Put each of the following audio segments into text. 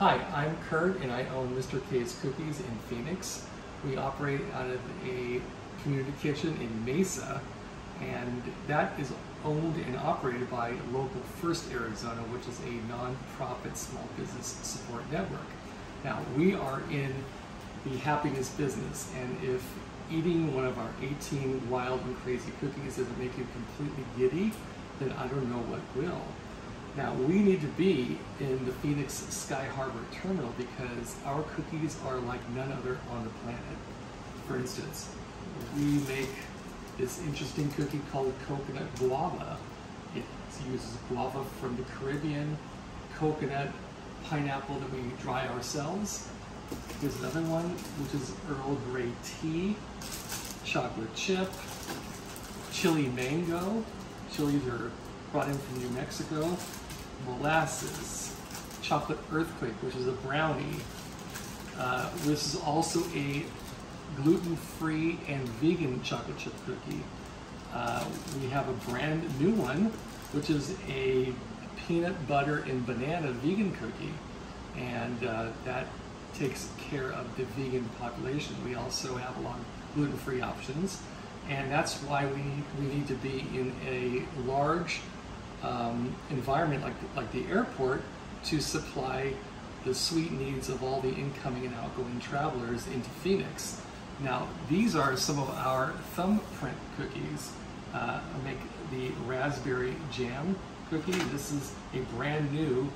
Hi, I'm Kurt and I own Mr. K's Cookies in Phoenix. We operate out of a community kitchen in Mesa and that is owned and operated by local First Arizona, which is a non-profit small business support network. Now, we are in the happiness business and if eating one of our 18 wild and crazy cookies doesn't make you completely giddy, then I don't know what will. Now we need to be in the Phoenix Sky Harbor terminal because our cookies are like none other on the planet. For instance, we make this interesting cookie called coconut guava. It uses guava from the Caribbean, coconut, pineapple that we dry ourselves. Here's another one, which is Earl Grey tea, chocolate chip, chili mango. Chilies are brought in from New Mexico molasses, chocolate earthquake, which is a brownie. Uh, this is also a gluten-free and vegan chocolate chip cookie. Uh, we have a brand new one, which is a peanut butter and banana vegan cookie. And uh, that takes care of the vegan population. We also have a lot of gluten-free options. And that's why we, we need to be in a large um, environment like, like the airport to supply the sweet needs of all the incoming and outgoing travelers into Phoenix. Now, these are some of our thumbprint cookies. Uh, I make the raspberry jam cookie. This is a brand new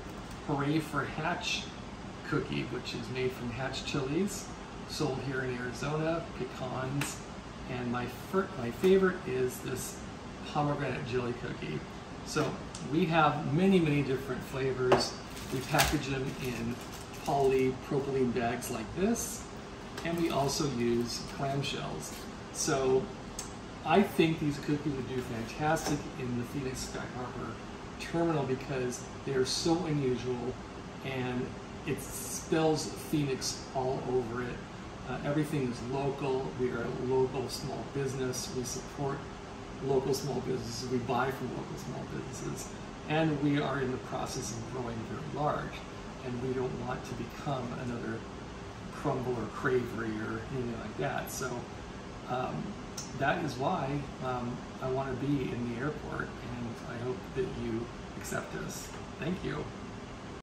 Hooray for Hatch cookie, which is made from Hatch chilies, sold here in Arizona, pecans, and my, my favorite is this pomegranate jelly cookie. So we have many, many different flavors. We package them in polypropylene bags like this, and we also use clamshells. So I think these cookies would do fantastic in the Phoenix Sky Harbor terminal because they are so unusual and it spells Phoenix all over it. Uh, everything is local. We are a local small business. We support local small businesses, we buy from local small businesses, and we are in the process of growing very large. And we don't want to become another Crumbl or Cravery or anything like that. So um, that is why um, I want to be in the airport, and I hope that you accept us. Thank you.